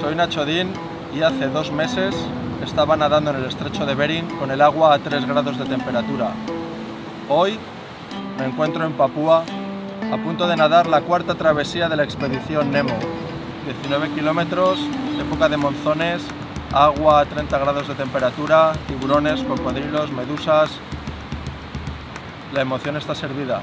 Soy Nachodín y hace dos meses estaba nadando en el estrecho de Bering con el agua a 3 grados de temperatura. Hoy me encuentro en Papúa a punto de nadar la cuarta travesía de la expedición Nemo. 19 kilómetros, época de monzones, agua a 30 grados de temperatura, tiburones, cocodrilos, medusas. La emoción está servida.